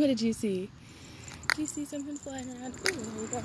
What did you see? Do you see something flying around? Ooh, there we go.